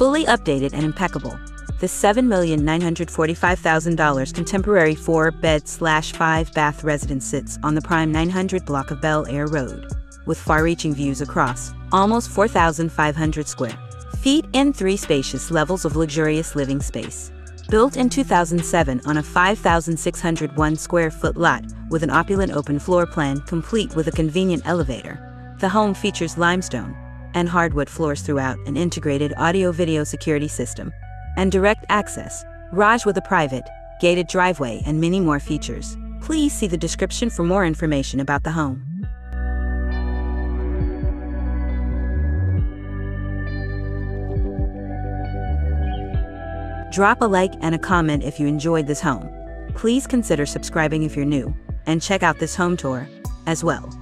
Fully updated and impeccable. This $7,945,000 contemporary 4-bed slash 5-bath residence sits on the prime 900 block of Bel Air Road, with far-reaching views across almost 4,500 square feet and three spacious levels of luxurious living space. Built in 2007 on a 5,601 square foot lot with an opulent open floor plan complete with a convenient elevator, the home features limestone and hardwood floors throughout an integrated audio-video security system and direct access, garage with a private, gated driveway and many more features. Please see the description for more information about the home. Drop a like and a comment if you enjoyed this home. Please consider subscribing if you're new, and check out this home tour as well.